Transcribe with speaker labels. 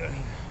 Speaker 1: uh,